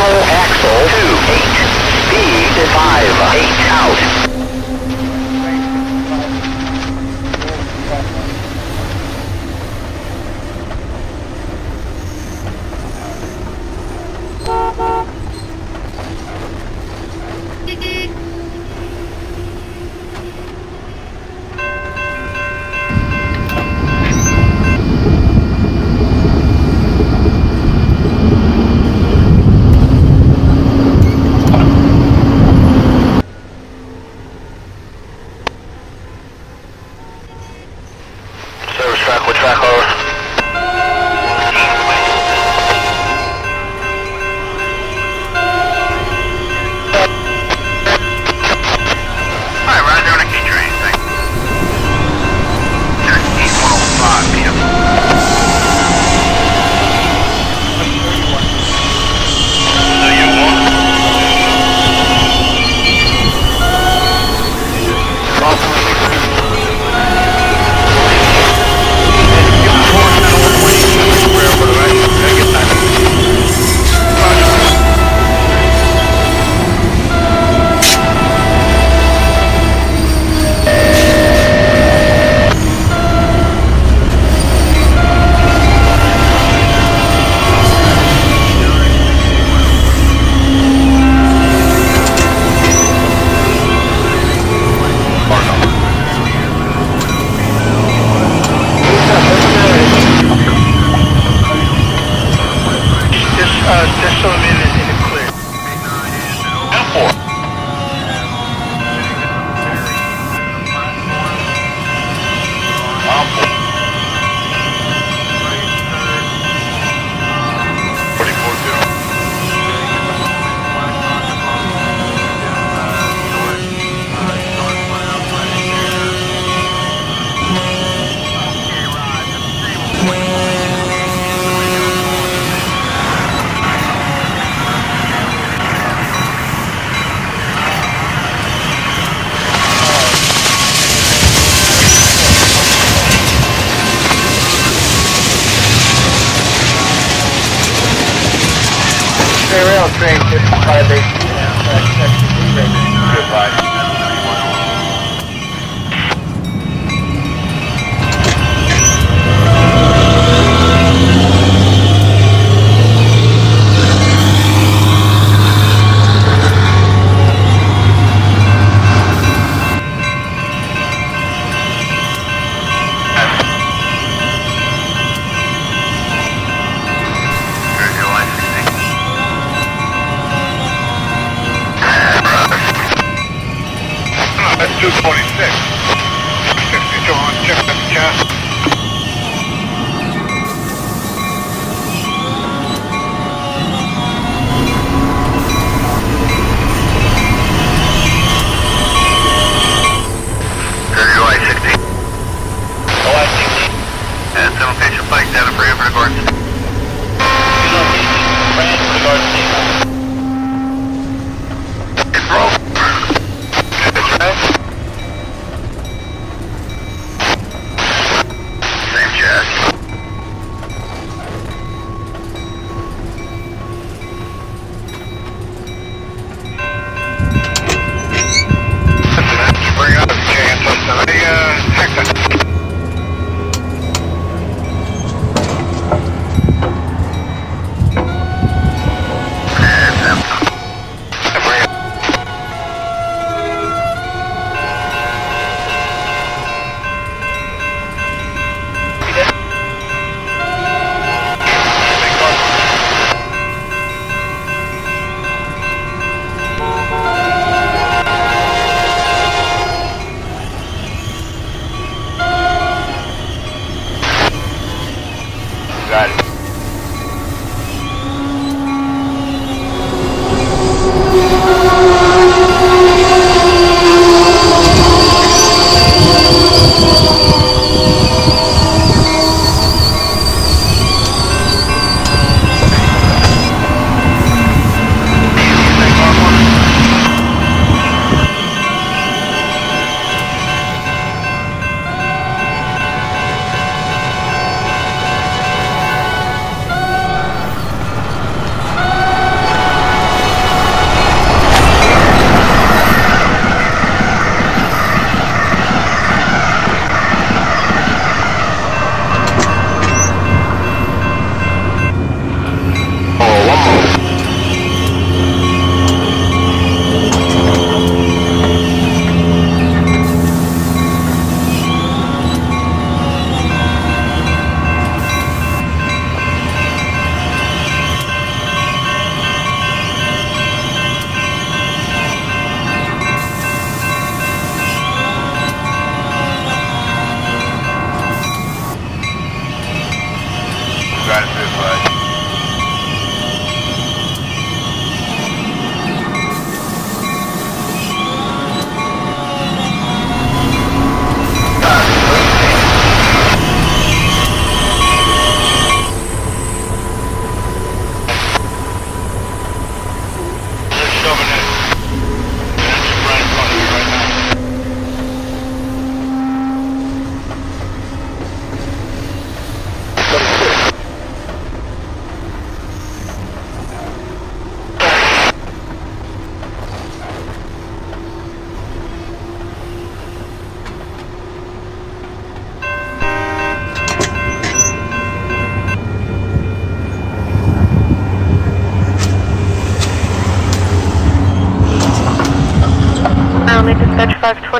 Total axle 2. 8. Speed 5. 8 out.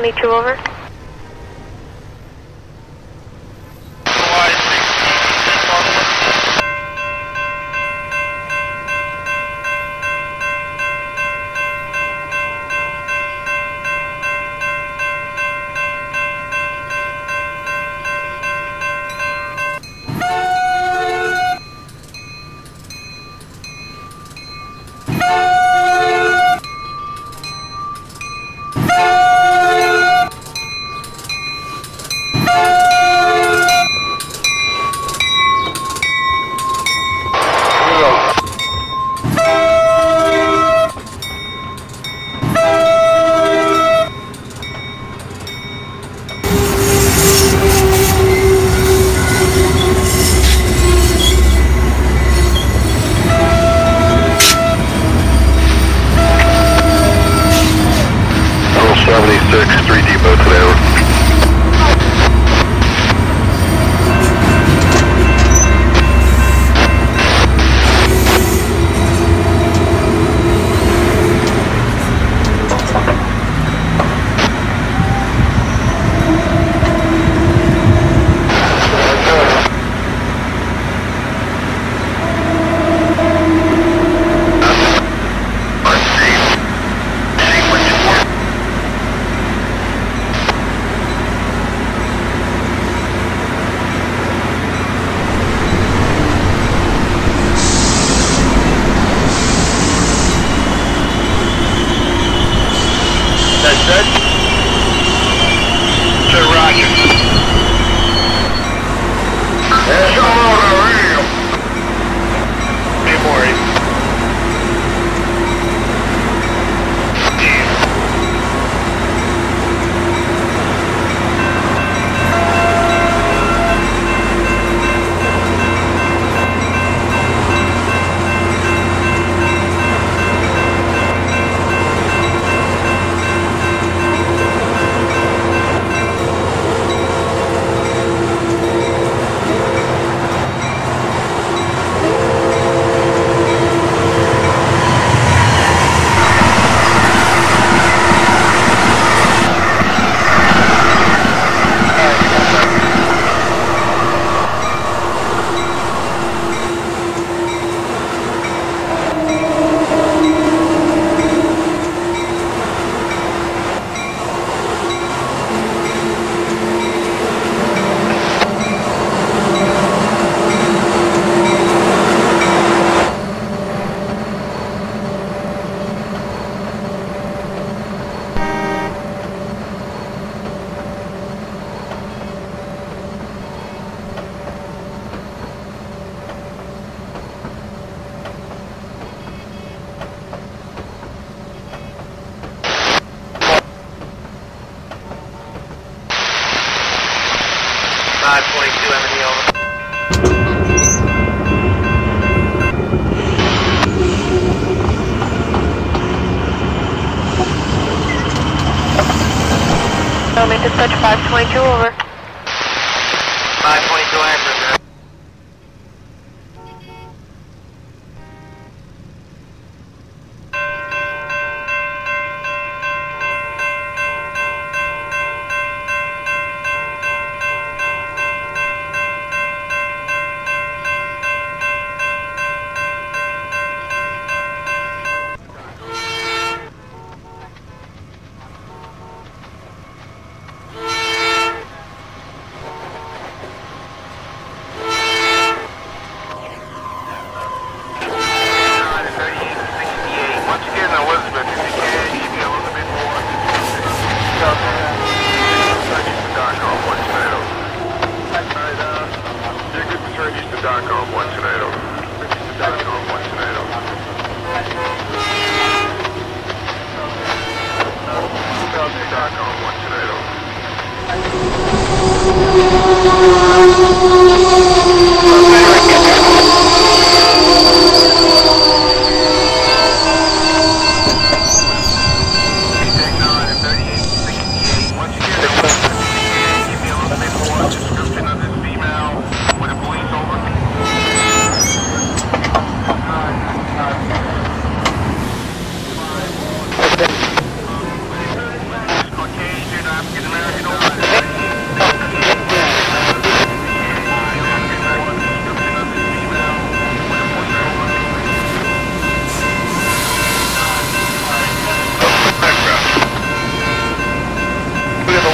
22, over.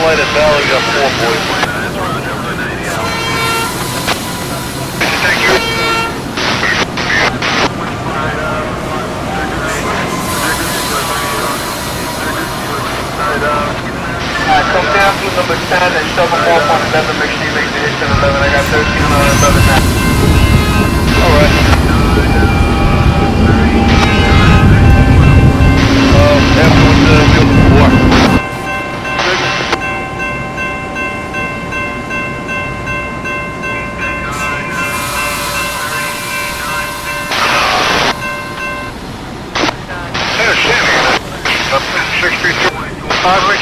Valley, you got four boys. Uh, come down to number 10 and shove them off on 11. Make sure you make the hit to 11. I got 13 on 11 now. Alright. Uh, afterwards, uh, we'll report. Hey,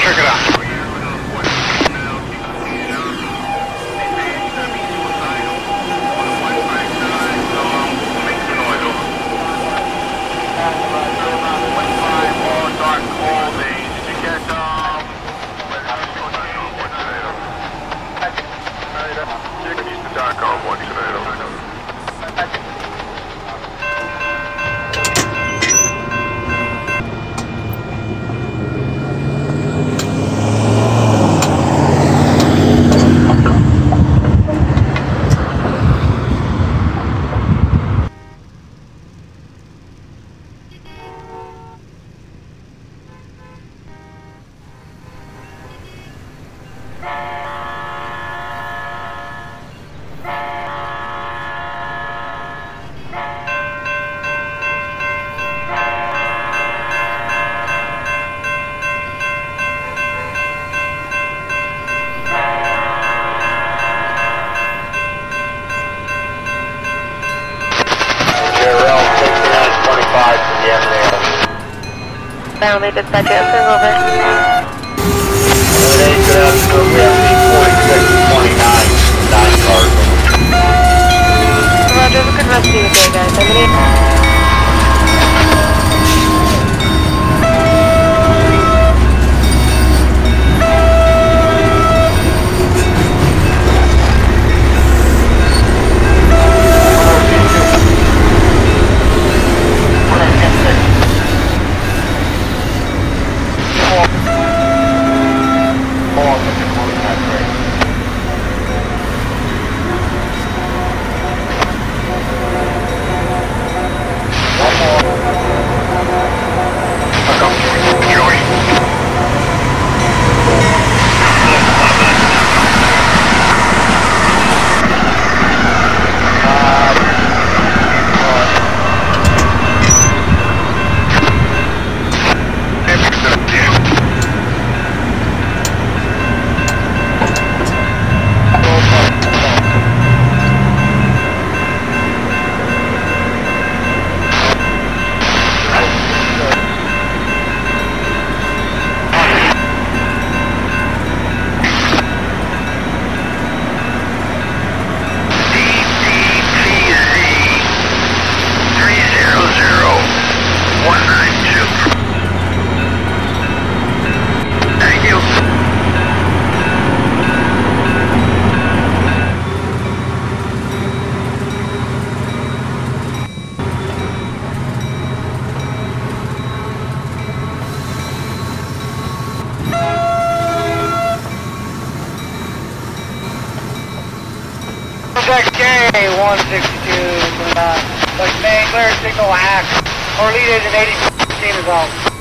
check it out. Family dispatch, approve over. Signal hack, or lead agent 80 is out.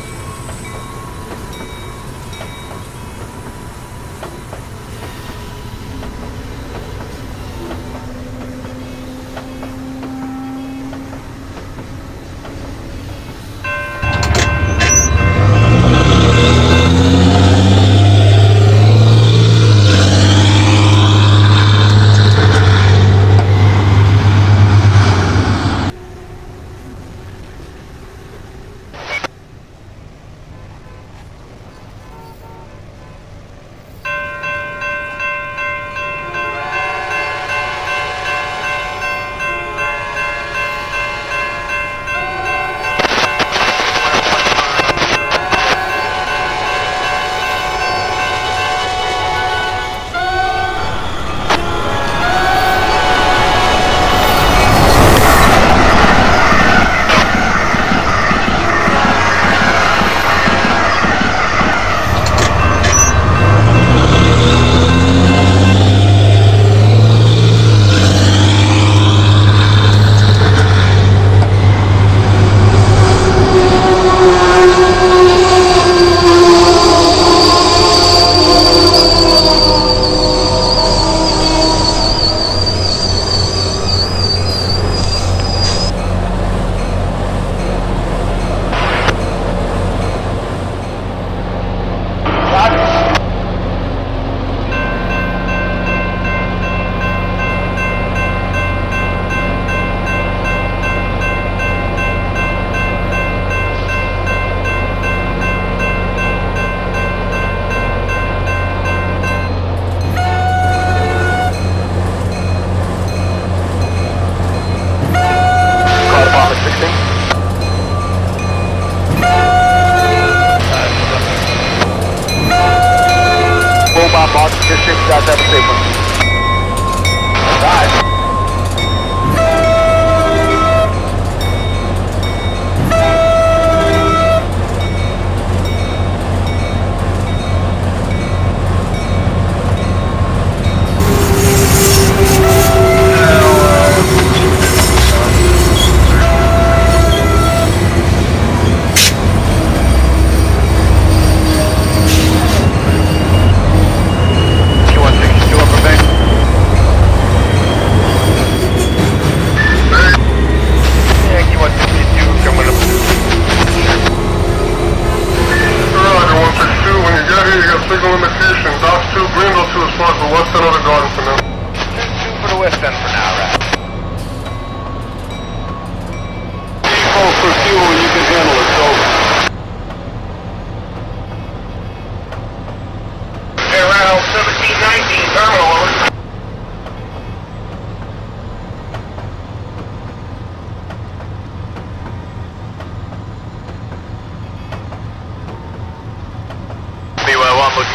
six, got that statement.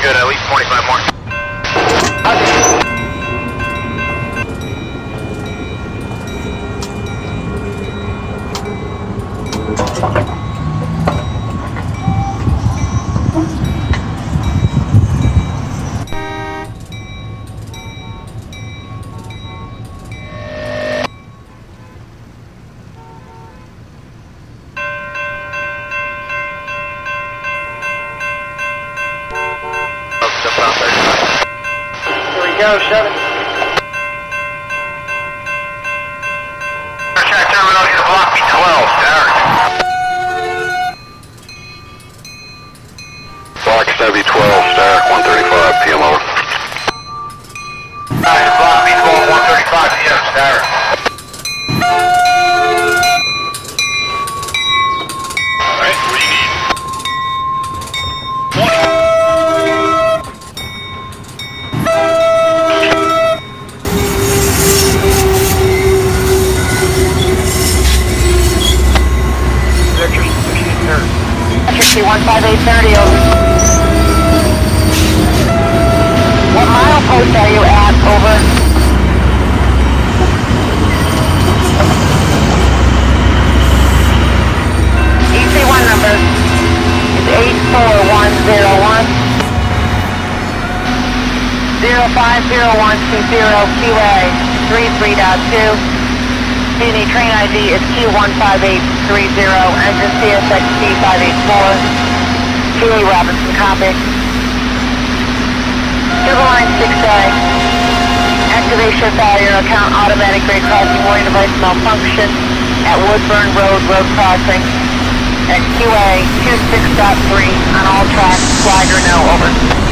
Good, at least 25 more. Entry 15830 over. What mile post are you at? Over. EC1 number is 84101. 050120 QA 33.2. Sydney train ID is Q15830, engine CSXT 584. Julie Robinson, copy. Civil line 6A. Activation failure, account automatic brake crossing warning device malfunction at Woodburn Road, road crossing. At QA 26.3 on all tracks, flag or no, over.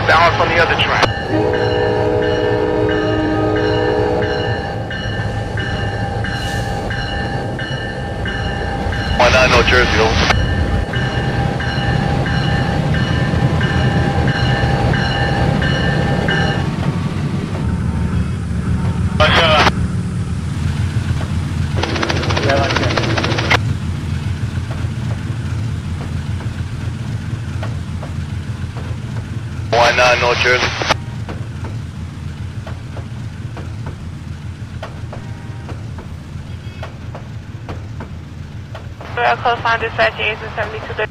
The balance on the other track. Why not North Jersey, over? Jersey? Close line dispatch, 72